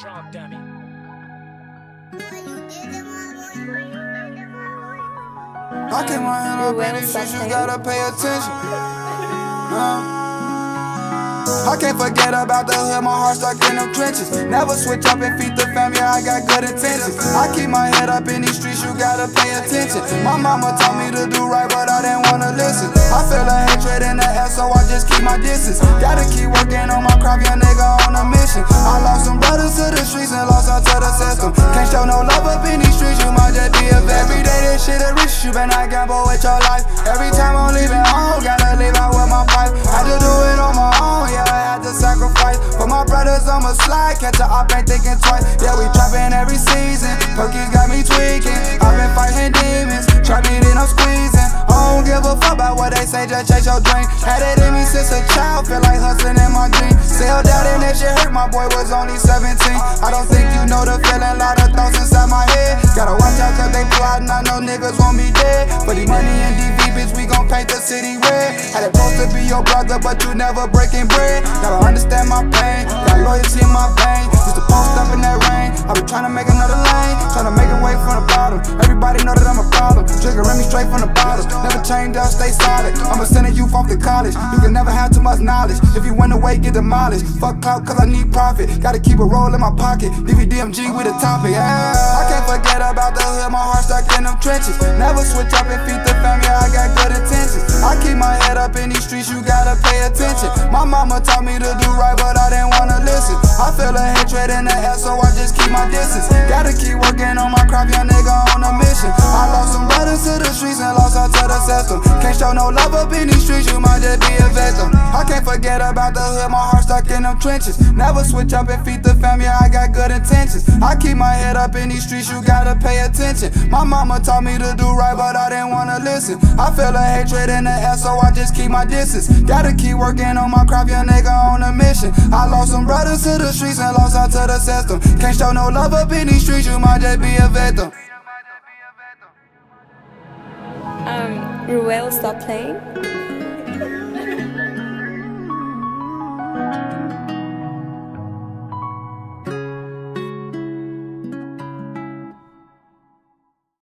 Trump dummy. I keep my hand up in these streets, you gotta pay attention. Uh. I can't forget about the hood, my heart stuck in them trenches. Never switch up and feed the family, I got good intentions. I keep my head up in these streets, you gotta pay attention. My mama told me to do right, but I didn't wanna listen. I feel a hatred you better not gamble with your life. Every time I'm leaving home, gotta leave out with my pipe. Had to do it on my own, yeah, I had to sacrifice. For my brothers, I'ma slide, catch a op, ain't thinking twice. Yeah, we trapping every season. Perkins got me tweaking. I've been fighting demons, trapping in, I'm squeezing. I don't give a fuck about what they say, just chase your dream. Had it in me since a child, feel like hustling in my dream. That and that shit hurt, my boy was only 17. I don't think you know the feeling, lot of thoughts inside my head. I know niggas won't be dead. For the money and DV, bitch, we gon' paint the city red. Had it supposed to be your brother, but you never breaking bread. Gotta understand my pain, got loyalty in my veins. Just to post up in that rain. I been trying to make another lane, trying to make a way from the bottom. Everybody know that I'm a problem, triggering me straight from the bottom. Never change up, stay solid. I'ma send a youth off to college. You can never have too much knowledge. If you went away, get demolished. Fuck clout, cause I need profit. Gotta keep a roll in my pocket. DVDMG with a topic. Yeah. Forget about the hood, my heart stuck in them trenches. Never switch up and feed the fam, yeah, I got good intentions. I keep my head up in these streets, you gotta pay attention. My mama taught me to do right, but I didn't wanna listen. I feel a hatred in the air, so I just keep my distance. Gotta keep working on my craft, young nigga on a mission. I lost brothers to the streets and lost out to the system. Can't show no love up in these streets, you might just be a victim. I can't forget about the hood, my heart stuck in them trenches. Never switch up and feed the fam, yeah, I got good intentions. I keep my head up in these streets, you gotta pay attention. My mama taught me to do right, but I didn't wanna listen. I feel a hatred in the air, so I just keep my distance. Gotta keep working on my craft, young nigga on a mission. I lost some brothers to the streets and lost out to the system. Can't show no love up in these streets, you might just be a victim. Um, Ruel, stop playing.